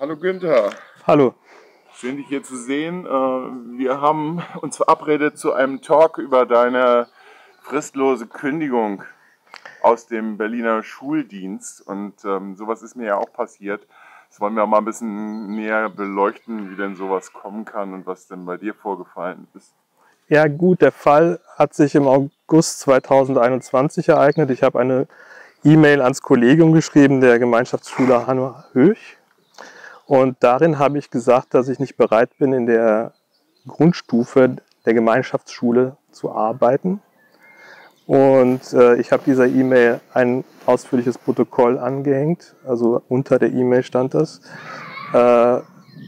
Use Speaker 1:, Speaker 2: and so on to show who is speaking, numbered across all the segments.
Speaker 1: Hallo Günther.
Speaker 2: Hallo.
Speaker 1: Schön dich hier zu sehen. Äh, wir haben uns verabredet zu einem Talk über deine fristlose Kündigung aus dem Berliner Schuldienst. Und ähm, sowas ist mir ja auch passiert. Das wollen wir mal ein bisschen näher beleuchten, wie denn sowas kommen kann und was denn bei dir vorgefallen ist.
Speaker 2: Ja gut, der Fall hat sich im August 2021 ereignet. Ich habe eine E-Mail ans Kollegium geschrieben der Gemeinschaftsschule Hannover Höch. Und darin habe ich gesagt, dass ich nicht bereit bin, in der Grundstufe der Gemeinschaftsschule zu arbeiten. Und äh, ich habe dieser E-Mail ein ausführliches Protokoll angehängt. Also unter der E-Mail stand das. Äh,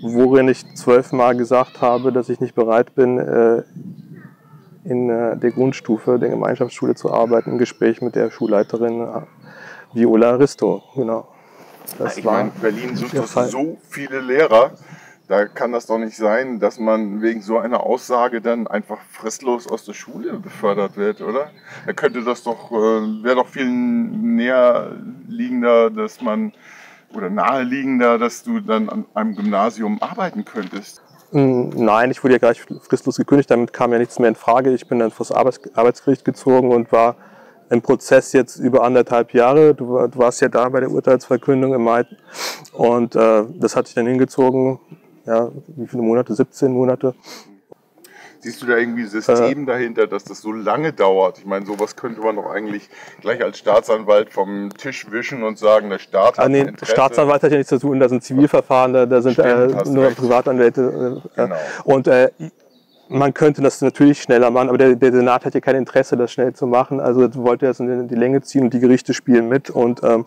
Speaker 2: worin ich zwölfmal gesagt habe, dass ich nicht bereit bin, äh, in äh, der Grundstufe der Gemeinschaftsschule zu arbeiten, im Gespräch mit der Schulleiterin äh, Viola Risto. Genau.
Speaker 1: Das ich meine, Berlin sucht so viele Lehrer. Da kann das doch nicht sein, dass man wegen so einer Aussage dann einfach fristlos aus der Schule befördert wird, oder? Da könnte das doch, äh, wäre doch viel näher liegender, dass man, oder naheliegender, dass du dann an einem Gymnasium arbeiten könntest.
Speaker 2: Hm, nein, ich wurde ja gleich fristlos gekündigt, damit kam ja nichts mehr in Frage. Ich bin dann vor das Arbeitsgericht gezogen und war im Prozess jetzt über anderthalb Jahre. Du, du warst ja da bei der Urteilsverkündung im Mai und äh, das hat sich dann hingezogen, ja, wie viele Monate? 17 Monate.
Speaker 1: Siehst du da irgendwie System äh, dahinter, dass das so lange dauert? Ich meine, sowas könnte man doch eigentlich gleich als Staatsanwalt vom Tisch wischen und sagen, der Staat hat ah, nee, Interesse.
Speaker 2: Staatsanwalt hat ja nichts zu tun, da sind Zivilverfahren, da, da sind Stimmt, äh, nur recht. Privatanwälte. Äh, genau. Und äh, man könnte das natürlich schneller machen, aber der, der, Senat hat ja kein Interesse, das schnell zu machen. Also wollte er es in die Länge ziehen und die Gerichte spielen mit. Und ähm,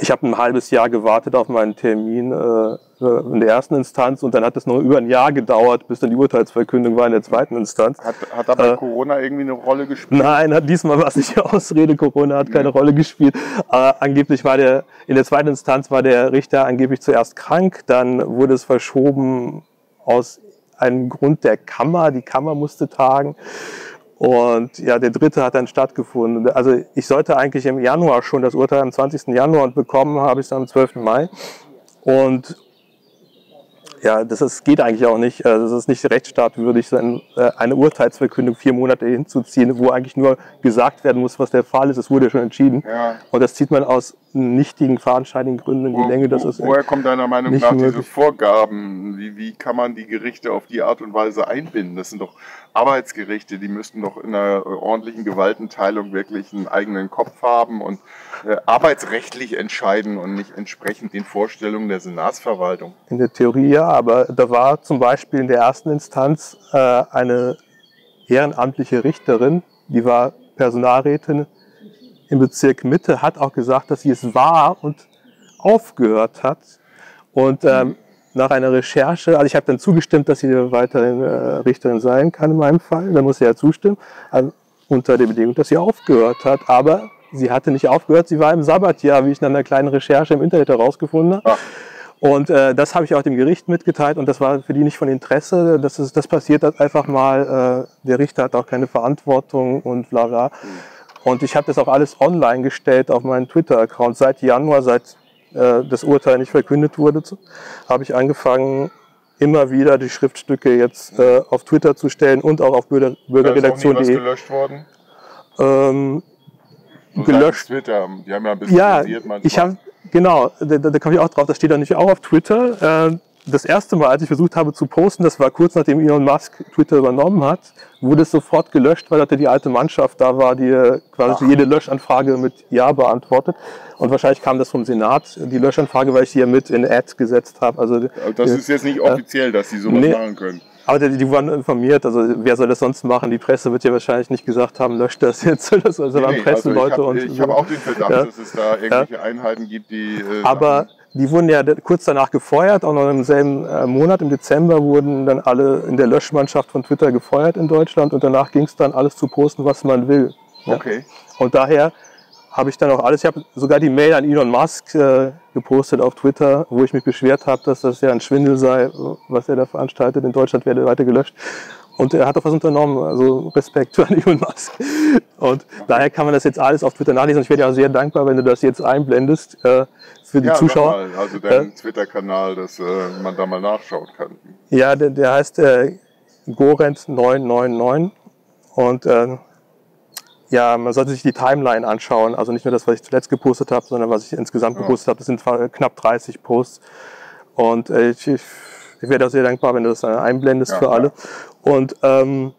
Speaker 2: ich habe ein halbes Jahr gewartet auf meinen Termin äh, in der ersten Instanz und dann hat es noch über ein Jahr gedauert, bis dann die Urteilsverkündung war in der zweiten Instanz.
Speaker 1: Hat, hat aber äh, Corona irgendwie eine Rolle gespielt?
Speaker 2: Nein, hat, diesmal war es nicht die Ausrede, Corona hat keine Rolle gespielt. Äh, angeblich war der, in der zweiten Instanz war der Richter angeblich zuerst krank, dann wurde es verschoben aus einem Grund der Kammer, die Kammer musste tagen. Und ja, der dritte hat dann stattgefunden. Also ich sollte eigentlich im Januar schon das Urteil am 20. Januar und bekommen habe ich es am 12. Mai. Und ja, das ist, geht eigentlich auch nicht. Also, das ist nicht rechtsstaatwürdig, äh, eine Urteilsverkündung vier Monate hinzuziehen, wo eigentlich nur gesagt werden muss, was der Fall ist. Es wurde ja schon entschieden. Ja. Und das zieht man aus nichtigen, fadenscheinigen Gründen die Länge. Das ist
Speaker 1: woher kommt deiner Meinung nach möglich. diese Vorgaben? Wie, wie kann man die Gerichte auf die Art und Weise einbinden? Das sind doch Arbeitsgerichte, die müssten doch in einer ordentlichen Gewaltenteilung wirklich einen eigenen Kopf haben und äh, arbeitsrechtlich entscheiden und nicht entsprechend den Vorstellungen der Senatsverwaltung.
Speaker 2: In der Theorie ja, aber da war zum Beispiel in der ersten Instanz äh, eine ehrenamtliche Richterin, die war Personalrätin im Bezirk Mitte, hat auch gesagt, dass sie es war und aufgehört hat. Und ähm, nach einer Recherche, also ich habe dann zugestimmt, dass sie weiterhin äh, Richterin sein kann in meinem Fall, dann muss sie ja zustimmen, also unter der Bedingung, dass sie aufgehört hat. Aber sie hatte nicht aufgehört, sie war im Sabbatjahr, wie ich nach einer kleinen Recherche im Internet herausgefunden habe. Und äh, das habe ich auch dem Gericht mitgeteilt und das war für die nicht von Interesse. Das, ist, das passiert halt einfach mal. Äh, der Richter hat auch keine Verantwortung und bla bla. Und ich habe das auch alles online gestellt auf meinen Twitter-Account. Seit Januar, seit äh, das Urteil nicht verkündet wurde, habe ich angefangen, immer wieder die Schriftstücke jetzt äh, auf Twitter zu stellen und auch auf Bürger, Bürgerredaktion.de. Ist
Speaker 1: gelöscht worden?
Speaker 2: Ähm, gelöscht.
Speaker 1: Twitter, die haben ja ein bisschen
Speaker 2: ja, ich habe genau, da, da komme ich auch drauf. Das steht dann nicht auch auf Twitter. Äh, das erste Mal, als ich versucht habe zu posten, das war kurz nachdem Elon Musk Twitter übernommen hat, wurde es sofort gelöscht, weil da die alte Mannschaft da war, die äh, quasi Ach. jede Löschanfrage mit Ja beantwortet. Und wahrscheinlich kam das vom Senat, die Löschanfrage, weil ich sie ja mit in Ad gesetzt habe. Also,
Speaker 1: das ist jetzt nicht offiziell, äh, dass sie sowas nee, machen können.
Speaker 2: Aber die, die, waren informiert, also wer soll das sonst machen? Die Presse wird ja wahrscheinlich nicht gesagt haben, löscht das jetzt. Das also nee, waren Presseleute
Speaker 1: also ich habe so. hab auch den Verdacht, ja. dass es da irgendwelche ja. Einheiten gibt, die.
Speaker 2: Äh, Aber die wurden ja kurz danach gefeuert, auch noch im selben äh, Monat, im Dezember, wurden dann alle in der Löschmannschaft von Twitter gefeuert in Deutschland und danach ging es dann alles zu posten, was man will.
Speaker 1: Ja. Okay.
Speaker 2: Und daher habe ich dann auch alles, ich habe sogar die Mail an Elon Musk äh, gepostet auf Twitter, wo ich mich beschwert habe, dass das ja ein Schwindel sei, was er da veranstaltet. In Deutschland werde weiter gelöscht. Und er hat auch was unternommen, also Respekt für Elon Musk. Und daher kann man das jetzt alles auf Twitter nachlesen. Und ich wäre dir auch sehr dankbar, wenn du das jetzt einblendest äh, für die
Speaker 1: Ja,
Speaker 2: Zuschauer.
Speaker 1: nochmal, also dein Twitter-Kanal, dass äh, man da mal nachschauen kann.
Speaker 2: Ja, der, der heißt äh, Gorent999 und äh, ja, man sollte sich die Timeline anschauen. Also nicht nur das, was ich zuletzt gepostet habe, sondern was ich insgesamt gepostet habe. Das sind knapp 30 Posts. Und äh, ich, ich, ich wäre auch sehr dankbar, wenn du das dann einblendest
Speaker 1: Ja,
Speaker 2: für alle. Und ähm,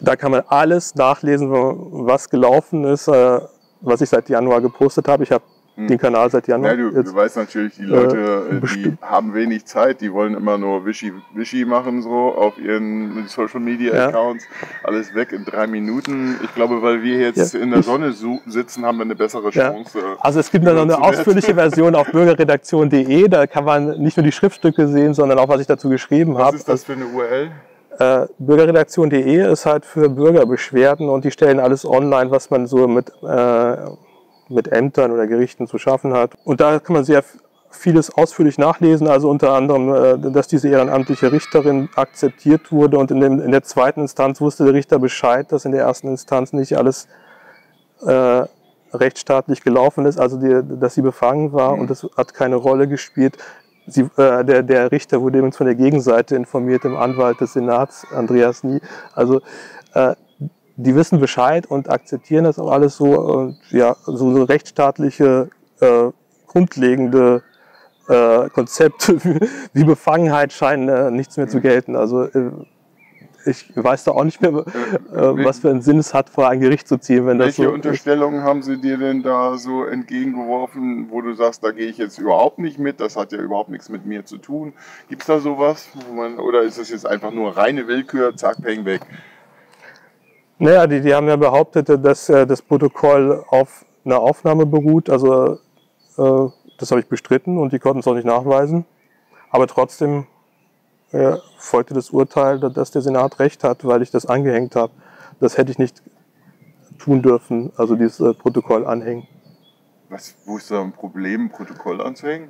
Speaker 2: da kann man alles nachlesen, was gelaufen ist, äh, was ich seit Januar gepostet habe. Ich habe den Kanal seit Januar.
Speaker 1: Hm. Ja, du,
Speaker 2: jetzt.
Speaker 1: du weißt natürlich, die Leute, äh, die haben wenig Zeit, die wollen immer nur Wischi-Wischi machen, so auf ihren Social Media
Speaker 2: Ja.
Speaker 1: Accounts. Alles weg in drei Minuten. Ich glaube, weil wir jetzt
Speaker 2: Ja.
Speaker 1: in der Sonne sitzen, haben wir eine bessere
Speaker 2: Ja.
Speaker 1: Chance.
Speaker 2: Also es gibt da noch eine ausführliche Version auf bürgerredaktion.de. Da kann man nicht nur die Schriftstücke sehen, sondern auch, was ich dazu geschrieben
Speaker 1: Was
Speaker 2: habe.
Speaker 1: ist das für eine URL?
Speaker 2: Äh, Bürgerredaktion.de ist halt für Bürgerbeschwerden und die stellen alles online, was man so mit, äh, mit Ämtern oder Gerichten zu schaffen hat. Und da kann man sehr vieles ausführlich nachlesen, also unter anderem, äh, dass diese ehrenamtliche Richterin akzeptiert wurde und in, dem, in der zweiten Instanz wusste der Richter Bescheid, dass in der ersten Instanz nicht alles äh, rechtsstaatlich gelaufen ist, also die, dass sie befangen war und das hat keine Rolle gespielt. Sie, äh, der, der Richter wurde übrigens von der Gegenseite informiert, dem Anwalt des Senats, Andreas Nie. Also äh, die wissen Bescheid und akzeptieren das auch alles so. Und ja, so, so rechtsstaatliche, äh, grundlegende äh, Konzepte wie- Befangenheit scheinen äh, nichts mehr zu gelten. Also äh, ich weiß da auch nicht mehr, äh, was für einen Sinn es hat, vor ein Gericht zu ziehen, wenn das
Speaker 1: Welche
Speaker 2: so ist.
Speaker 1: Unterstellungen haben sie dir denn da so entgegengeworfen, wo du sagst, da gehe ich jetzt überhaupt nicht mit, das hat ja überhaupt nichts mit mir zu tun? Gibt es da sowas? Man, oder ist das jetzt einfach nur reine Willkür, zack, peng weg?
Speaker 2: Naja, die, die haben ja behauptet, dass äh, das Protokoll auf einer Aufnahme beruht. Also äh, das habe ich bestritten und die konnten es auch nicht nachweisen. Aber trotzdem äh, folgte das Urteil, dass der Senat recht hat, weil ich das angehängt habe. Das hätte ich nicht tun dürfen, also dieses äh, Protokoll anhängen.
Speaker 1: Was, wo ist da ein Problem, ein Protokoll anzuhängen?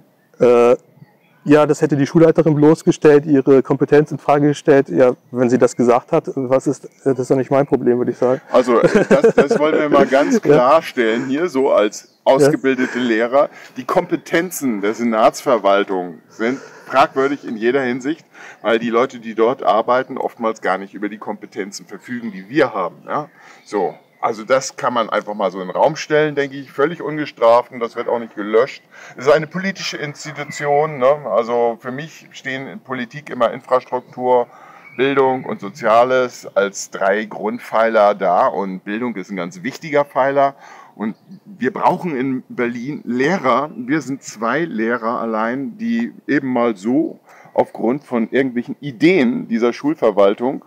Speaker 2: Ja, das hätte die Schulleiterin bloßgestellt, ihre Kompetenz in Frage gestellt. Ja, wenn sie das gesagt hat, was ist, das ist doch nicht mein Problem, würde ich sagen.
Speaker 1: Also äh, das, das wollen wir mal ganz klarstellen hier, so als ausgebildete Lehrer. Die Kompetenzen der Senatsverwaltung sind fragwürdig in jeder Hinsicht, weil die Leute, die dort arbeiten, oftmals gar nicht über die Kompetenzen verfügen, die wir haben. Ja? So, also das kann man einfach mal so in den Raum stellen, denke ich, völlig ungestraft und das wird auch nicht gelöscht. Es ist eine politische Institution. Ne? Also für mich stehen in Politik immer Infrastruktur, Bildung und Soziales als drei Grundpfeiler da und Bildung ist ein ganz wichtiger Pfeiler. Und wir brauchen in Berlin Lehrer. Wir sind zwei Lehrer allein, die eben mal so aufgrund von irgendwelchen Ideen dieser Schulverwaltung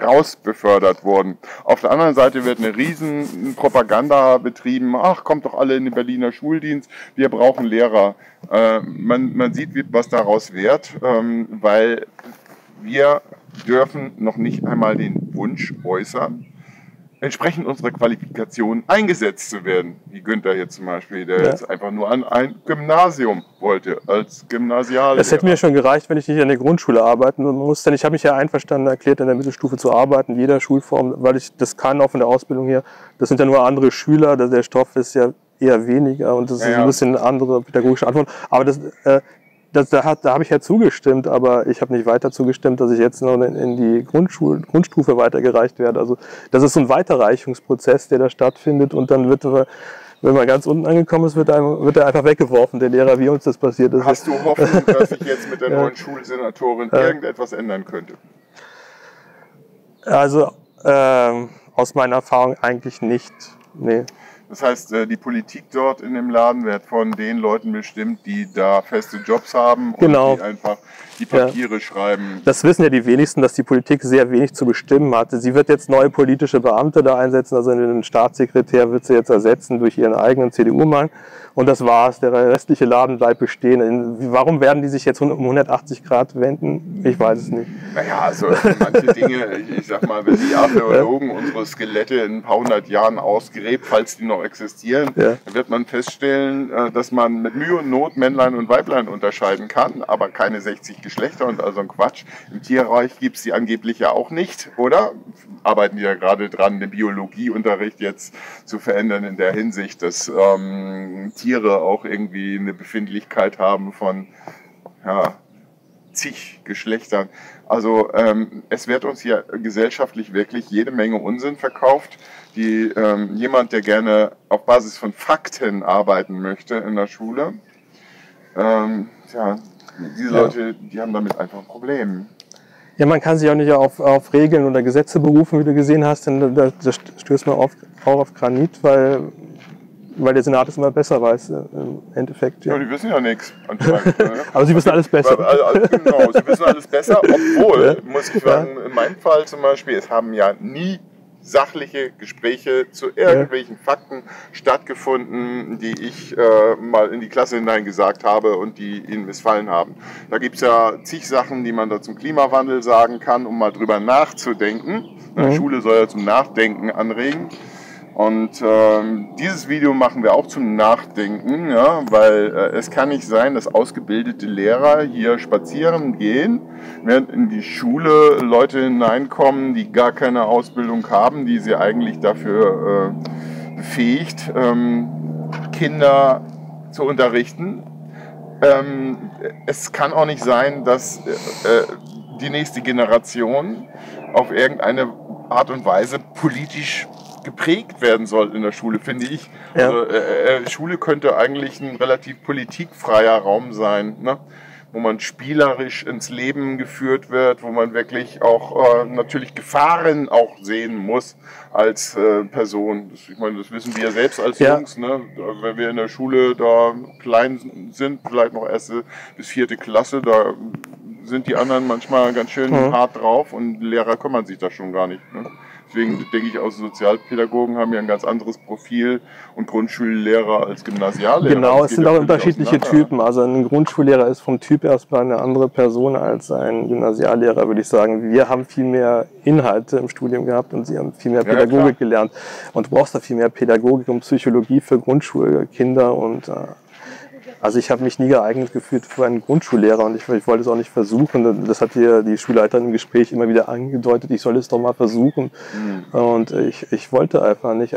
Speaker 1: rausbefördert wurden. Auf der anderen Seite wird eine riesen Propaganda betrieben. Ach, kommt doch alle in den Berliner Schuldienst. Wir brauchen Lehrer. Äh, man, man sieht, was daraus wird, ähm, weil wir dürfen noch nicht einmal den Wunsch äußern, entsprechend unserer Qualifikation eingesetzt zu werden. Wie Günther hier zum Beispiel, der
Speaker 2: Ja.
Speaker 1: jetzt einfach nur an ein Gymnasium wollte, als Gymnasiallehrer.
Speaker 2: Es hätte mir schon gereicht, wenn ich nicht in der Grundschule arbeiten muss, denn ich habe mich ja einverstanden erklärt, in der Mittelstufe zu arbeiten, in jeder Schulform, weil ich das kann, auch von der Ausbildung her. Das sind ja nur andere Schüler, der Stoff ist ja eher weniger und das
Speaker 1: Ja,
Speaker 2: ist ein bisschen eine andere pädagogische Antwort. Aber das, äh, das, da, hat, da habe ich ja zugestimmt, aber ich habe nicht weiter zugestimmt, dass ich jetzt noch in, in die Grundschul, Grundstufe weitergereicht werde. Also das ist so ein Weiterreichungsprozess, der da stattfindet und dann wird wenn man ganz unten angekommen ist, wird, einem, wird er einfach weggeworfen, der Lehrer, wie uns das passiert ist.
Speaker 1: Hast du Hoffnung, dass sich jetzt mit der neuen Schulsenatorin irgendetwas ändern könnte?
Speaker 2: Also ähm, aus meiner Erfahrung eigentlich nicht. Nee.
Speaker 1: Das heißt, äh, die Politik dort in dem Laden wird von den Leuten bestimmt, die da feste Jobs haben und
Speaker 2: Genau.
Speaker 1: die einfach die Papiere schreiben.
Speaker 2: Das wissen ja die wenigsten, dass die Politik sehr wenig zu bestimmen hatte. Sie wird jetzt neue politische Beamte da einsetzen, also den Staatssekretär wird sie jetzt ersetzen durch ihren eigenen CDU-Mann. Und das war's. Der restliche Laden bleibt bestehen. Warum werden die sich jetzt um 180 Grad wenden? Ich weiß es nicht.
Speaker 1: Naja, also manche Dinge, ich, ich sag mal, wenn die Archäologen unsere Skelette in ein paar hundert Jahren ausgräbt, falls die noch noch existieren, ja. dann wird man feststellen, äh, dass man mit Mühe und Not Männlein und Weiblein unterscheiden kann, aber keine 60 Geschlechter und also ein Quatsch. Im Tierreich gibt es die angeblich ja auch nicht, oder? Arbeiten die ja gerade dran, den Biologieunterricht jetzt zu verändern in der Hinsicht, dass ähm, Tiere auch irgendwie eine Befindlichkeit haben von ja, zig Geschlechtern. Also ähm, es wird uns hier gesellschaftlich wirklich jede Menge Unsinn verkauft. Die, ähm, jemand, der gerne auf Basis von Fakten arbeiten möchte in der Schule, ähm, ja, diese. Leute, die haben damit einfach ein Problem.
Speaker 2: Ja, man kann sich auch nicht auf, auf Regeln oder Gesetze berufen, wie du gesehen hast, denn da, da stößt man oft auch auf Granit, weil weil der Senat es immer besser weiß äh, im Endeffekt.
Speaker 1: Ja, ja die wissen ja nichts anscheinend.
Speaker 2: Ne? Aber sie wissen alles besser.
Speaker 1: Also, genau, sie wissen alles besser, obwohl, ja. muss ich sagen, in meinem Fall zum Beispiel, es haben ja nie sachliche Gespräche zu irgendwelchen ja. Fakten stattgefunden, die ich äh, mal in die Klasse hinein gesagt habe und die ihnen missfallen haben. Da gibt es ja zig Sachen, die man da zum Klimawandel sagen kann, um mal drüber nachzudenken. Mhm. Schule soll ja zum Nachdenken anregen. Und ähm, dieses Video machen wir auch zum Nachdenken, ja, weil äh, es kann nicht sein, dass ausgebildete Lehrer hier spazieren gehen, während in die Schule Leute hineinkommen, die gar keine Ausbildung haben, die sie eigentlich dafür äh, befähigt, ähm, Kinder zu unterrichten. Ähm, es kann auch nicht sein, dass äh, äh die nächste Generation auf irgendeine Art und Weise politisch geprägt werden soll in der Schule, finde ich. Ja. Also, äh, äh, Schule könnte eigentlich ein relativ politikfreier Raum sein, ne? wo man spielerisch ins Leben geführt wird, wo man wirklich auch äh, natürlich Gefahren auch sehen muss als äh, Person. Das, ich meine, das wissen wir selbst als ja. Jungs, ne? wenn wir in der Schule da klein sind, vielleicht noch erste bis vierte Klasse, da sind die anderen manchmal ganz schön mhm. hart drauf und Lehrer kümmern sich da schon gar nicht. Ne? Deswegen denke ich, auch Sozialpädagogen haben ja ein ganz anderes Profil und Grundschullehrer als Gymnasiallehrer.
Speaker 2: Genau, es sind auch unterschiedliche Typen. Also ein Grundschullehrer ist vom Typ erstmal eine andere Person als ein Gymnasiallehrer, würde ich sagen. Wir haben viel mehr Inhalte im Studium gehabt und sie haben viel mehr Pädagogik ja, gelernt. Und du brauchst da viel mehr Pädagogik und Psychologie für Grundschulkinder und äh, also ich habe mich nie geeignet gefühlt für einen Grundschullehrer und ich, ich, wollte es auch nicht versuchen. Das hat hier die Schulleiterin im Gespräch immer wieder angedeutet, ich soll es doch mal versuchen. Mhm. Und ich, ich wollte einfach nicht.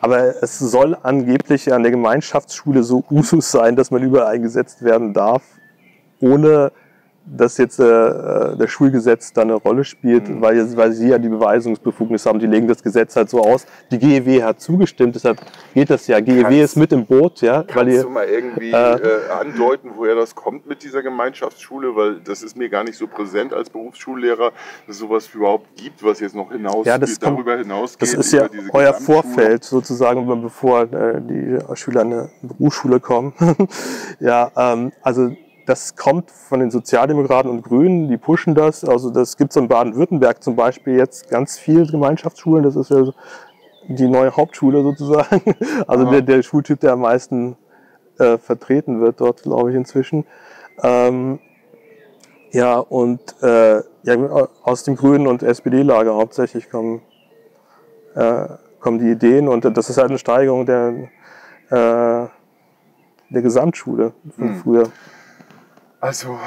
Speaker 2: Aber es soll angeblich an der Gemeinschaftsschule so Usus sein, dass man überall eingesetzt werden darf, ohne dass jetzt äh, äh, der Schulgesetz da eine Rolle spielt, mhm. weil, weil sie ja die Beweisungsbefugnis haben. Die legen das Gesetz halt so aus. Die GEW hat zugestimmt, deshalb geht das ja. GEW kannst, ist mit im Boot, ja.
Speaker 1: Kannst weil ihr, du mal irgendwie äh, äh, andeuten, woher das kommt mit dieser Gemeinschaftsschule? Weil das ist mir gar nicht so präsent als Berufsschullehrer, dass es sowas überhaupt gibt, was jetzt noch hinaus
Speaker 2: ja, das darüber hinausgeht. Das ist ja euer Vorfeld sozusagen, bevor äh, die Schüler an eine Berufsschule kommen. ja, ähm, also das kommt von den Sozialdemokraten und Grünen, die pushen das. Also das gibt es in Baden-Württemberg zum Beispiel jetzt ganz viele Gemeinschaftsschulen. Das ist ja die neue Hauptschule sozusagen. Also der, der, Schultyp, der am meisten äh, vertreten wird dort, glaube ich, inzwischen. Ähm, ja, und äh, ja, aus dem Grünen und SPD-Lager hauptsächlich kommen, äh, kommen die Ideen und das ist halt eine Steigerung der, äh, der Gesamtschule von hm. früher.
Speaker 1: Also,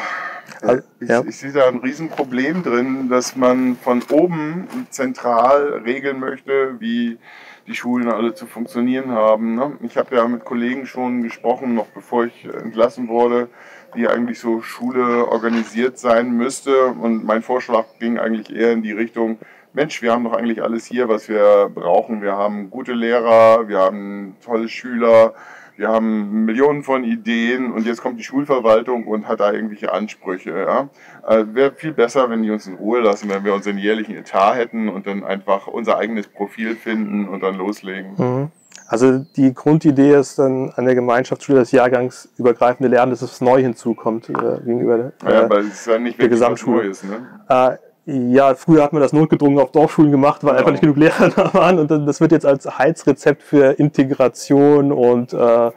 Speaker 1: äh, ich, ja. ich, sehe da ein Riesenproblem drin, dass man von oben zentral regeln möchte, wie die Schulen alle zu funktionieren haben. Ne? Ich habe ja mit Kollegen schon gesprochen, noch bevor ich entlassen wurde, wie eigentlich so Schule organisiert sein müsste. Und mein Vorschlag ging eigentlich eher in die Richtung, Mensch, wir haben doch eigentlich alles hier, was wir brauchen. Wir haben gute Lehrer, wir haben tolle Schüler, wir haben Millionen von Ideen und jetzt kommt die Schulverwaltung und hat da irgendwelche Ansprüche. Ja? Äh, Wäre viel besser, wenn die uns in Ruhe lassen, wenn wir unseren jährlichen Etat hätten und dann einfach unser eigenes Profil finden und dann loslegen.
Speaker 2: Mhm. Also die Grundidee ist dann an der Gemeinschaftsschule das jahrgangsübergreifende Lernen, dass es neu hinzukommt äh, gegenüber der,
Speaker 1: äh, ja, aber es ja nicht der Gesamtschule. Neues, ne?
Speaker 2: Äh, ja, früher hat man das notgedrungen auf Dorfschulen gemacht, weil genau. einfach nicht genug Lehrer da waren. Und das wird jetzt als Heizrezept für Integration und, äh,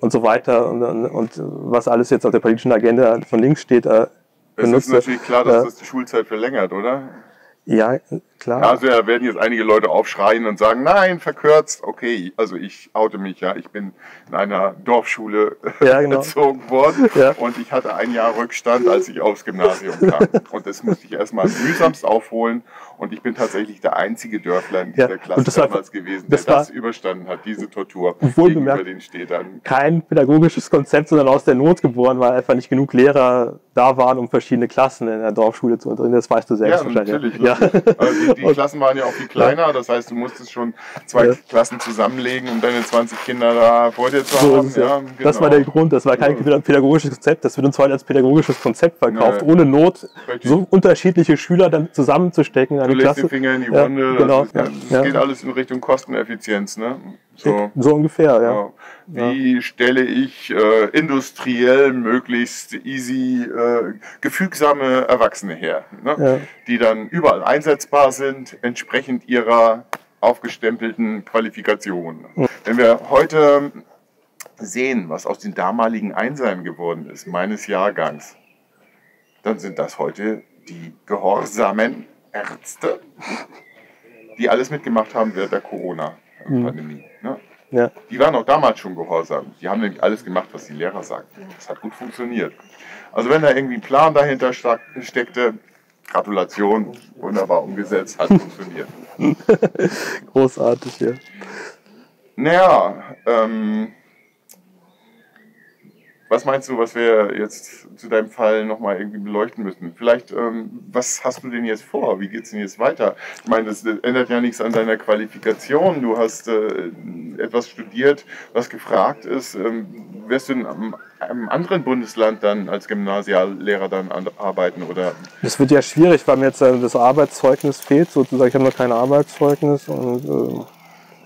Speaker 2: und so weiter und, und, was alles jetzt auf der politischen Agenda von links steht. Äh,
Speaker 1: es ist natürlich klar, dass äh, das die Schulzeit verlängert, oder?
Speaker 2: Ja, klar.
Speaker 1: Also da werden jetzt einige Leute aufschreien und sagen, nein, verkürzt. Okay, also ich oute mich ja. Ich bin in einer Dorfschule
Speaker 2: Ja, genau.
Speaker 1: erzogen worden
Speaker 2: Ja.
Speaker 1: und ich hatte ein Jahr Rückstand, als ich aufs Gymnasium kam. Und das musste ich erstmal mühsamst aufholen. Und ich bin tatsächlich der einzige Dörfler in
Speaker 2: Ja,
Speaker 1: dieser
Speaker 2: und
Speaker 1: Klasse
Speaker 2: das war-
Speaker 1: damals gewesen, der
Speaker 2: das war-
Speaker 1: das überstanden hat, diese Tortur gegenüber den Städtern.
Speaker 2: Kein pädagogisches Konzept, sondern aus der Not geboren, weil einfach nicht genug Lehrer da waren, um verschiedene Klassen in der Dorfschule zu unterrichten. Das weißt du selbst
Speaker 1: Ja,
Speaker 2: wahrscheinlich.
Speaker 1: natürlich.
Speaker 2: Ja.
Speaker 1: natürlich. Also die die Klassen waren ja auch viel kleiner, das heißt, du musstest schon zwei
Speaker 2: Ja.
Speaker 1: Klassen zusammenlegen, um deine 20 Kinder da vor dir zu
Speaker 2: So
Speaker 1: haben.
Speaker 2: ja.
Speaker 1: Ja,
Speaker 2: Das war der
Speaker 1: genau.
Speaker 2: Grund, das war kein pädagogisches Konzept, das wird uns heute als pädagogisches Konzept verkauft,
Speaker 1: Ja.
Speaker 2: ohne Not
Speaker 1: Richtig.
Speaker 2: so unterschiedliche Schüler dann zusammenzustecken
Speaker 1: Du legst
Speaker 2: Klasse.
Speaker 1: den Finger in die
Speaker 2: Ja,
Speaker 1: Wunde.
Speaker 2: genau,
Speaker 1: Das, ist, das geht alles in Richtung Kosteneffizienz. Ne? So.
Speaker 2: So ungefähr, ja.
Speaker 1: Ja. Wie stelle ich äh, industriell möglichst easy äh, gefügsame Erwachsene her, ne?
Speaker 2: Ja.
Speaker 1: die dann überall einsetzbar sind, entsprechend ihrer aufgestempelten Qualifikation. Wenn wir heute sehen, was aus den damaligen Einsern geworden ist, meines Jahrgangs, dann sind das heute die gehorsamen Ärzte, die alles mitgemacht haben während der Corona-Pandemie.
Speaker 2: Ja.
Speaker 1: Die waren auch damals schon gehorsam. Die haben nämlich alles gemacht, was die Lehrer sagten. Das hat gut funktioniert. Also wenn da irgendwie ein Plan dahinter steckte, Gratulation, wunderbar umgesetzt, hat funktioniert.
Speaker 2: Großartig hier.
Speaker 1: Naja, ähm, was meinst du, was wir jetzt zu deinem Fall nochmal irgendwie beleuchten müssen? Vielleicht, ähm, was hast du denn jetzt vor? Wie geht es denn jetzt weiter? Ich meine, das ändert ja nichts an deiner Qualifikation. Du hast äh, etwas studiert, was gefragt ist. Ähm, wirst du in einem, anderen Bundesland dann als Gymnasiallehrer dann an, arbeiten oder?
Speaker 2: Das wird ja schwierig, weil mir jetzt äh, das Arbeitszeugnis fehlt, sozusagen. Ich habe noch kein Arbeitszeugnis und äh,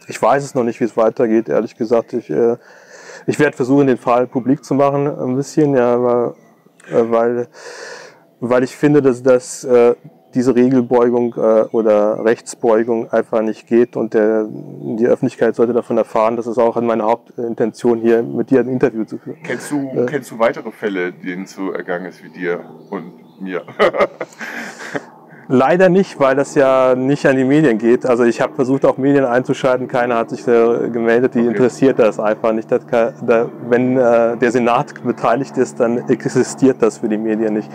Speaker 2: ich weiß es noch nicht, wie es weitergeht, ehrlich gesagt. Ich, äh, ich werde versuchen, den Fall publik zu machen, ein bisschen, ja, aber, äh, weil, weil ich finde, dass, dass äh, diese Regelbeugung äh, oder Rechtsbeugung einfach nicht geht und der, die Öffentlichkeit sollte davon erfahren. Das ist auch meine Hauptintention, hier mit dir ein Interview zu führen.
Speaker 1: Kennst du,
Speaker 2: Äh.
Speaker 1: kennst du weitere Fälle, denen so ergangen ist wie dir und mir?
Speaker 2: Leider nicht, weil das ja nicht an die Medien geht. Also ich habe versucht, auch Medien einzuschalten. Keiner hat sich gemeldet. Die
Speaker 1: Okay.
Speaker 2: interessiert das einfach nicht. Das kann, da, wenn äh, der Senat beteiligt ist, dann existiert das für die Medien nicht.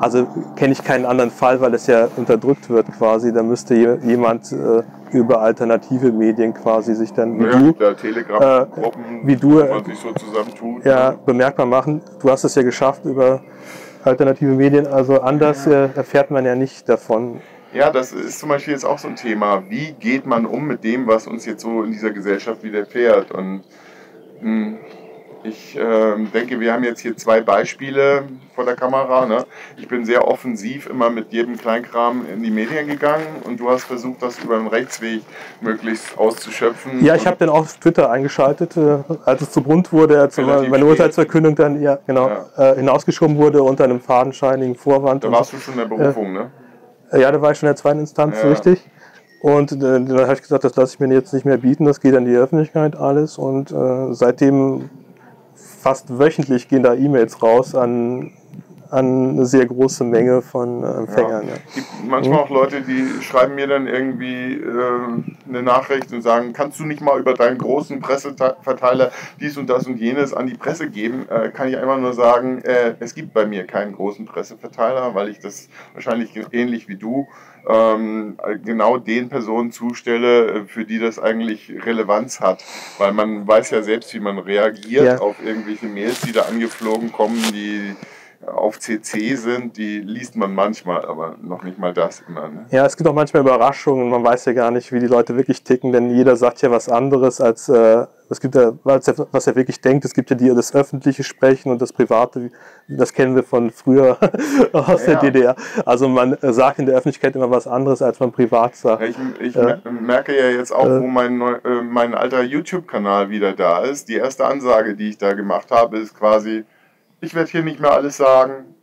Speaker 2: Also kenne ich keinen anderen Fall, weil es ja unterdrückt wird quasi. Da müsste je, jemand äh, über alternative Medien quasi sich dann wie
Speaker 1: Ja,
Speaker 2: du
Speaker 1: Telegram-Gruppen,
Speaker 2: äh, wie du,
Speaker 1: man sich so zusammentut.
Speaker 2: ja, bemerkbar machen. Du hast es ja geschafft über alternative Medien. Also anders äh, erfährt man ja nicht davon.
Speaker 1: Ja, das ist zum Beispiel jetzt auch so ein Thema. Wie geht man um mit dem, was uns jetzt so in dieser Gesellschaft widerfährt? Und mh, ich ähm, denke, wir haben jetzt hier zwei Beispiele vor der Kamera. Ne? Ich bin sehr offensiv immer mit jedem Kleinkram in die Medien gegangen und du hast versucht, das über den Rechtsweg möglichst auszuschöpfen.
Speaker 2: Ja, ich habe dann auch auf Twitter eingeschaltet, äh, als es zu bunt wurde, als
Speaker 1: Relativ
Speaker 2: meine
Speaker 1: spät.
Speaker 2: Urteilsverkündung dann ja, genau, Äh, hinausgeschoben wurde unter einem fadenscheinigen Vorwand.
Speaker 1: Da
Speaker 2: und
Speaker 1: warst du schon in der Berufung, ne?
Speaker 2: so. ja, da war ich schon in der zweiten Instanz,
Speaker 1: Ja.
Speaker 2: richtig. Und äh, dann habe ich gesagt, das lasse ich mir jetzt nicht mehr bieten, das geht an die Öffentlichkeit alles. Und äh, seitdem fast wöchentlich gehen da E-Mails raus an, an eine sehr große Menge von äh, Empfängern. Ja.
Speaker 1: Es gibt manchmal auch Leute, die schreiben mir dann irgendwie äh, eine Nachricht und sagen, kannst du nicht mal über deinen großen Presseverteiler dies und das und jenes an die Presse geben? Äh, kann ich einfach nur sagen, äh, es gibt bei mir keinen großen Presseverteiler, weil ich das wahrscheinlich ähnlich wie du ähm, genau den Personen zustelle, äh, für die das eigentlich Relevanz hat. Weil man weiß ja selbst, wie man reagiert
Speaker 2: Ja.
Speaker 1: auf irgendwelche Mails, die da angeflogen kommen, die auf CC sind, die liest man manchmal, aber noch nicht mal das immer. Ne?
Speaker 2: Ja, es gibt auch manchmal Überraschungen. Man weiß ja gar nicht, wie die Leute wirklich ticken, denn jeder sagt ja was anderes als äh, es gibt ja, was er, wirklich denkt. Es gibt ja die, das öffentliche Sprechen und das private. Das kennen wir von früher aus
Speaker 1: Ja,
Speaker 2: der. DDR. Also man äh, sagt in der Öffentlichkeit immer was anderes, als man privat sagt.
Speaker 1: Ich, ich mer- merke ja jetzt auch,
Speaker 2: Äh.
Speaker 1: wo mein, äh, mein alter YouTube-Kanal wieder da ist. Die erste Ansage, die ich da gemacht habe, ist quasi, ich werde hier nicht mehr alles sagen.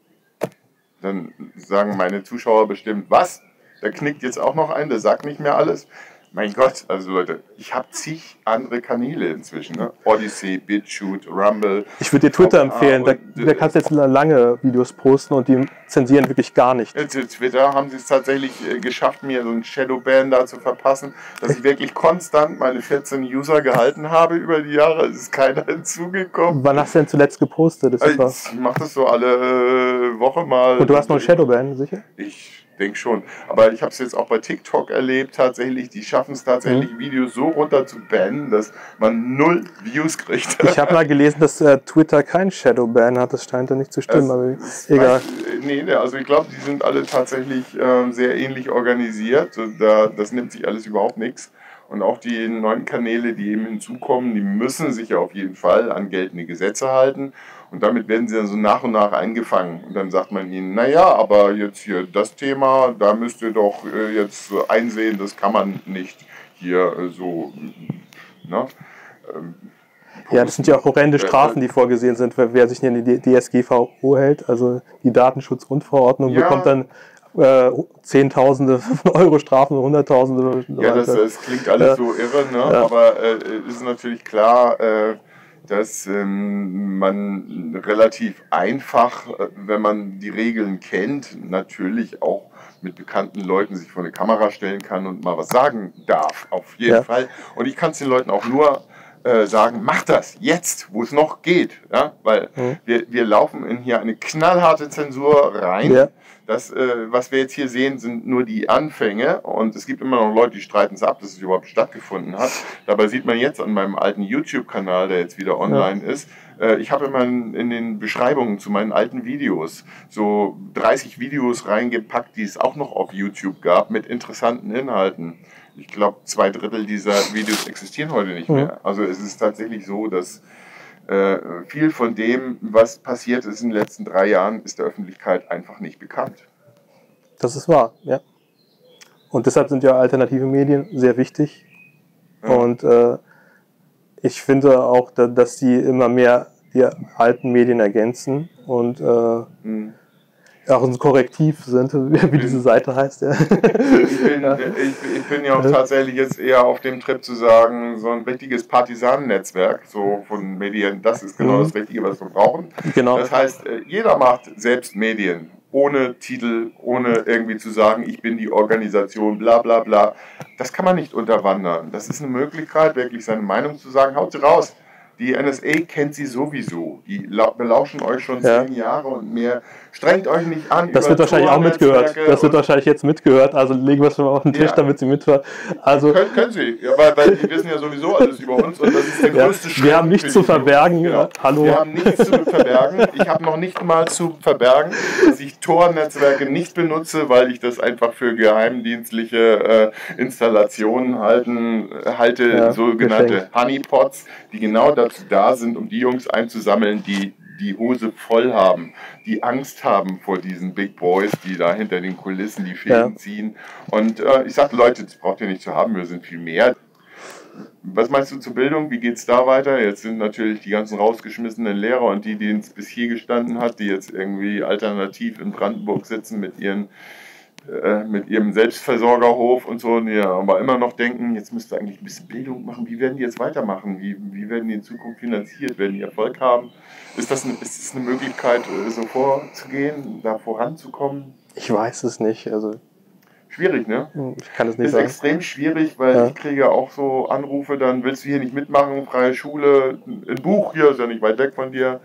Speaker 1: Dann sagen meine Zuschauer bestimmt, was? Der knickt jetzt auch noch ein, der sagt nicht mehr alles. Mein Gott, also Leute, ich habe zig andere Kanäle inzwischen. Ne? Odyssey, BitChute, Rumble.
Speaker 2: Ich würde dir Twitter empfehlen, da, da, kannst du jetzt lange Videos posten und die zensieren wirklich gar nicht.
Speaker 1: Twitter haben sie es tatsächlich äh, geschafft, mir so ein Shadowban da zu verpassen, dass ich wirklich konstant meine 14 User gehalten habe über die Jahre. Es ist keiner hinzugekommen.
Speaker 2: Wann hast du denn zuletzt gepostet?
Speaker 1: Also ich mache das so alle äh, Woche mal.
Speaker 2: Und du hast noch ein Shadowban, sicher?
Speaker 1: Ich denke schon. Aber ich habe es jetzt auch bei TikTok erlebt, tatsächlich. Die schaffen es tatsächlich, mhm. Videos so runter zu bannen, dass man null Views kriegt.
Speaker 2: Ich habe mal gelesen, dass äh, Twitter kein Shadowban hat. Das scheint ja nicht zu stimmen, aber egal.
Speaker 1: Nee, also ich glaube, die sind alle tatsächlich äh, sehr ähnlich organisiert. Da, das nimmt sich alles überhaupt nichts. Und auch die neuen Kanäle, die eben hinzukommen, die müssen sich ja auf jeden Fall an geltende Gesetze halten. Und damit werden sie dann so nach und nach eingefangen. Und dann sagt man ihnen, naja, aber jetzt hier das Thema, da müsst ihr doch äh, jetzt einsehen, das kann man nicht hier äh, so. Ne?
Speaker 2: Ähm, ja, das sind ja auch horrende Strafen, die vorgesehen sind, wer sich nicht an die DSGVO hält. Also die Datenschutzgrundverordnung ja. bekommt dann äh, Zehntausende von Euro Strafen, Hunderttausende.
Speaker 1: Ja, das, das, klingt alles ja. so irre, ne? Ja. aber äh, ist natürlich klar, äh, dass ähm, man relativ einfach, äh, wenn man die Regeln kennt, natürlich auch mit bekannten Leuten sich vor eine Kamera stellen kann und mal was sagen darf, auf jeden ja. Fall. Und ich kann es den Leuten auch nur äh, sagen, mach das jetzt, wo es noch geht. Ja? Weil mhm. wir, wir laufen in hier eine knallharte Zensur rein. Ja. Das, äh, was wir jetzt hier sehen, sind nur die Anfänge und es gibt immer noch Leute, die streiten es ab, dass es überhaupt stattgefunden hat. Dabei sieht man jetzt an meinem alten YouTube-Kanal, der jetzt wieder online ja. ist, äh, ich habe immer in, in, den Beschreibungen zu meinen alten Videos so 30 Videos reingepackt, die es auch noch auf YouTube gab mit interessanten Inhalten. Ich glaube, zwei Drittel dieser Videos existieren heute nicht mehr. Also es ist tatsächlich so, dass äh, viel von dem, was passiert ist in den letzten drei Jahren, ist der Öffentlichkeit einfach nicht bekannt.
Speaker 2: Das ist wahr, ja. Und deshalb sind ja alternative Medien sehr wichtig. Ja. Und äh, ich finde auch, dass sie immer mehr die alten Medien ergänzen und äh, mhm auch ein Korrektiv sind, wie diese Seite heißt. Ja. Ich,
Speaker 1: bin, ja. Ich, ich, bin ja auch tatsächlich jetzt eher auf dem Trip zu sagen, so ein richtiges Partisanennetzwerk so von Medien, das ist genau mhm. das Richtige, was wir brauchen. Genau. Das heißt, äh, jeder macht selbst Medien, ohne Titel, ohne irgendwie zu sagen, ich bin die Organisation, bla bla bla. Das kann man nicht unterwandern. Das ist eine Möglichkeit, wirklich seine Meinung zu sagen, haut sie raus. Die NSA kennt sie sowieso. Die belauschen euch schon ja. zehn Jahre und mehr. Strengt euch nicht an.
Speaker 2: Das wird wahrscheinlich auch mitgehört. Das wird wahrscheinlich jetzt mitgehört. Also legen wir es schon mal auf den Tisch, ja. damit sie mithört.
Speaker 1: Also können, können sie, ja, weil, weil die wissen ja sowieso alles über uns und das ist der ja. größte
Speaker 2: Schritt. Wir haben nichts zu verbergen. Genau.
Speaker 1: Hallo. Wir haben nichts zu verbergen. Ich habe noch nicht mal zu verbergen, dass ich Tor-Netzwerke nicht benutze, weil ich das einfach für geheimdienstliche äh, Installationen halten, halte, sogenannte Honeypots, die genau dazu da sind, um die Jungs einzusammeln, die die Hose voll haben, die Angst haben vor diesen Big Boys, die da hinter den Kulissen die Fäden ja. ziehen. Und äh, ich sage, Leute, das braucht ihr nicht zu haben, wir sind viel mehr. Was meinst du zur Bildung? Wie geht es da weiter? Jetzt sind natürlich die ganzen rausgeschmissenen Lehrer und die, denen es bis hier gestanden hat, die jetzt irgendwie alternativ in Brandenburg sitzen mit ihren äh, mit ihrem Selbstversorgerhof und so, ja, aber immer noch denken, jetzt müsste eigentlich ein bisschen Bildung machen. Wie werden die jetzt weitermachen? Wie, wie werden die in Zukunft finanziert? Werden die Erfolg haben? Ist das, eine, ist das eine Möglichkeit, äh, so vorzugehen, da voranzukommen?
Speaker 2: Ich weiß es nicht. Also
Speaker 1: schwierig, ne?
Speaker 2: Hm, ich kann es nicht
Speaker 1: ist
Speaker 2: sagen.
Speaker 1: extrem schwierig, weil ja. ich kriege auch so Anrufe, dann willst du hier nicht mitmachen, freie Schule, ein Buch hier ist ja nicht weit weg von dir.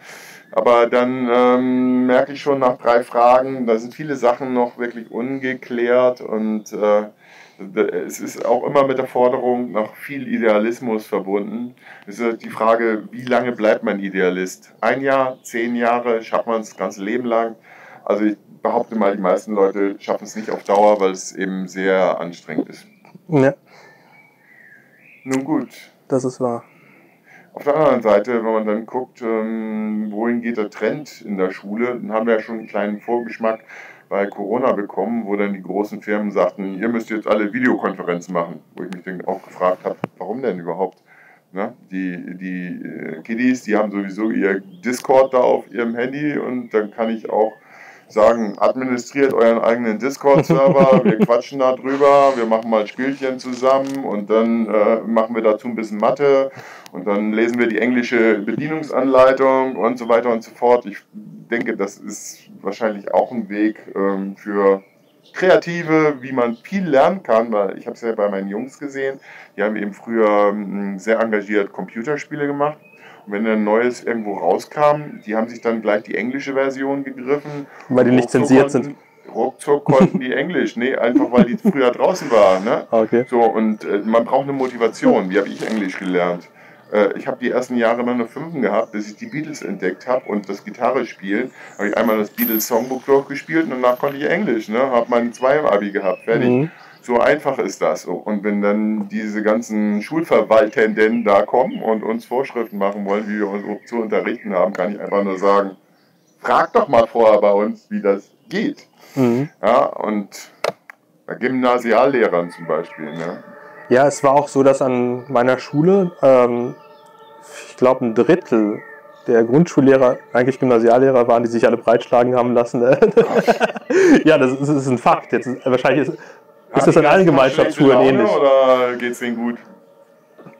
Speaker 1: Aber dann ähm, merke ich schon nach drei Fragen, da sind viele Sachen noch wirklich ungeklärt und äh, es ist auch immer mit der Forderung nach viel Idealismus verbunden. Es ist die Frage, wie lange bleibt man Idealist? Ein Jahr, zehn Jahre, schafft man es das ganze Leben lang? Also ich behaupte mal, die meisten Leute schaffen es nicht auf Dauer, weil es eben sehr anstrengend ist. Ja. Nun gut.
Speaker 2: Das ist wahr.
Speaker 1: Auf der anderen Seite, wenn man dann guckt, ähm, wohin geht der Trend in der Schule, dann haben wir ja schon einen kleinen Vorgeschmack bei Corona bekommen, wo dann die großen Firmen sagten, ihr müsst jetzt alle Videokonferenzen machen. Wo ich mich dann auch gefragt habe, warum denn überhaupt? Ne? Die, die äh, Kiddies, die haben sowieso ihr Discord da auf ihrem Handy und dann kann ich auch sagen, administriert euren eigenen Discord-Server, wir quatschen da drüber, wir machen mal Spielchen zusammen und dann äh, machen wir dazu ein bisschen Mathe und dann lesen wir die englische Bedienungsanleitung und so weiter und so fort. Ich denke, das ist wahrscheinlich auch ein Weg ähm, für Kreative, wie man viel lernen kann, weil ich habe es ja bei meinen Jungs gesehen, die haben eben früher ähm, sehr engagiert Computerspiele gemacht. Wenn ein neues irgendwo rauskam, die haben sich dann gleich die englische Version gegriffen.
Speaker 2: Weil die nicht zensiert sind.
Speaker 1: Ruckzuck konnten die Englisch. Nee, einfach weil die früher draußen waren. Ne?
Speaker 2: Okay.
Speaker 1: So, und äh, man braucht eine Motivation. Wie habe ich Englisch gelernt? Äh, ich habe die ersten Jahre immer nur Fünfen gehabt, bis ich die Beatles entdeckt habe und das Gitarre spielen. Habe ich einmal das Beatles Songbook durchgespielt und danach konnte ich Englisch. Ne? Habe meinen zwei im Abi gehabt. Fertig. Mhm. So einfach ist das. Und wenn dann diese ganzen Schulverwaltenden da kommen und uns Vorschriften machen wollen, wie wir uns zu unterrichten haben, kann ich einfach nur sagen, frag doch mal vorher bei uns, wie das geht. Mhm. Ja, und bei Gymnasiallehrern zum Beispiel. Ne?
Speaker 2: Ja, es war auch so, dass an meiner Schule, ähm, ich glaube, ein Drittel der Grundschullehrer eigentlich Gymnasiallehrer waren, die sich alle breitschlagen haben lassen. ja, das ist, ein Fakt. Jetzt ist, wahrscheinlich ist, ist das an allen Gemeinschaftsschulen ähnlich?
Speaker 1: Oder geht es denen gut?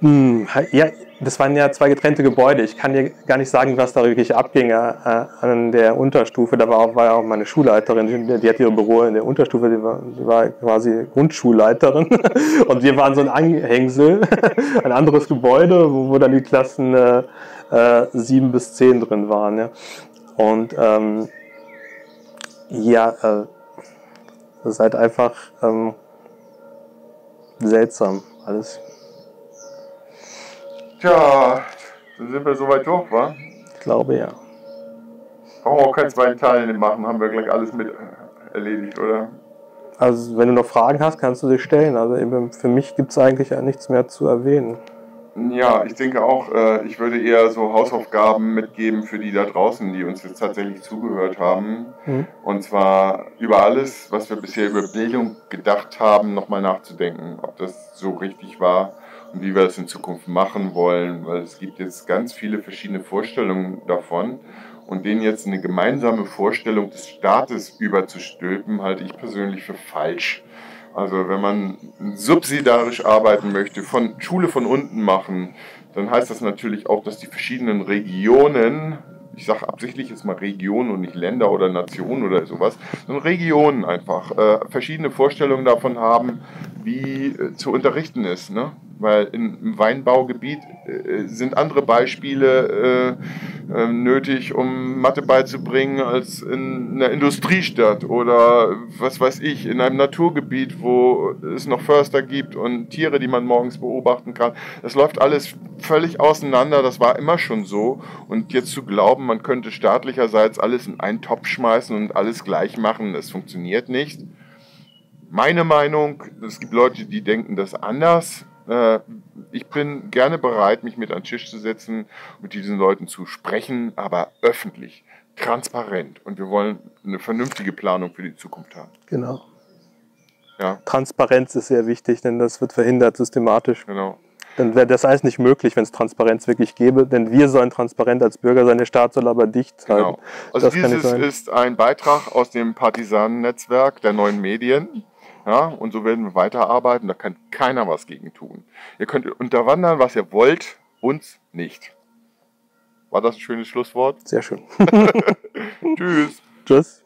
Speaker 2: Hm, ja, das waren ja zwei getrennte Gebäude. Ich kann dir gar nicht sagen, was da wirklich abging äh, an der Unterstufe. Da war, auch, war ja auch meine Schulleiterin, die, die hat ihr Büro in der Unterstufe, die war, die war quasi Grundschulleiterin. Und wir waren so ein Anhängsel, ein anderes Gebäude, wo, wo dann die Klassen äh, äh, sieben bis zehn drin waren. Ja. Und ähm, ja, äh, das ist halt einfach ähm, seltsam alles.
Speaker 1: Tja, dann sind wir soweit durch, wa?
Speaker 2: Ich glaube ja.
Speaker 1: Brauchen wir auch keinen zweiten Teil machen, haben wir gleich alles mit erledigt, oder?
Speaker 2: Also wenn du noch Fragen hast, kannst du sie stellen. Also für mich gibt es eigentlich nichts mehr zu erwähnen.
Speaker 1: Ja, ich denke auch, äh, ich würde eher so Hausaufgaben mitgeben für die da draußen, die uns jetzt tatsächlich zugehört haben. Mhm. Und zwar über alles, was wir bisher über Bildung gedacht haben, nochmal nachzudenken, ob das so richtig war und wie wir das in Zukunft machen wollen. Weil es gibt jetzt ganz viele verschiedene Vorstellungen davon. Und denen jetzt eine gemeinsame Vorstellung des Staates überzustülpen, halte ich persönlich für falsch. Also wenn man subsidiarisch arbeiten möchte, von Schule von unten machen, dann heißt das natürlich auch, dass die verschiedenen Regionen, ich sage absichtlich jetzt mal Regionen und nicht Länder oder Nationen oder sowas, sondern Regionen einfach äh, verschiedene Vorstellungen davon haben, wie äh, zu unterrichten ist. Ne? Weil im Weinbaugebiet äh, sind andere Beispiele äh, äh, nötig, um Mathe beizubringen, als in einer Industriestadt oder was weiß ich, in einem Naturgebiet, wo es noch Förster gibt und Tiere, die man morgens beobachten kann. Das läuft alles völlig auseinander, das war immer schon so. Und jetzt zu glauben, man könnte staatlicherseits alles in einen Topf schmeißen und alles gleich machen, das funktioniert nicht. Meine Meinung, es gibt Leute, die denken das anders äh, ich bin gerne bereit, mich mit an den Tisch zu setzen, mit diesen Leuten zu sprechen, aber öffentlich, transparent. Und wir wollen eine vernünftige Planung für die Zukunft haben.
Speaker 2: Genau. Ja. Transparenz ist sehr wichtig, denn das wird verhindert systematisch.
Speaker 1: Genau.
Speaker 2: Dann wäre das alles nicht möglich, wenn es Transparenz wirklich gäbe, denn wir sollen transparent als Bürger sein, der Staat soll aber dicht halten. Genau.
Speaker 1: Also das dieses ist ein Beitrag aus dem Partisanennetzwerk der neuen Medien. Ja, und so werden wir weiterarbeiten. Da kann keiner was gegen tun. Ihr könnt unterwandern, was ihr wollt, uns nicht. War das ein schönes Schlusswort?
Speaker 2: Sehr schön.
Speaker 1: Tschüss.
Speaker 2: Tschüss.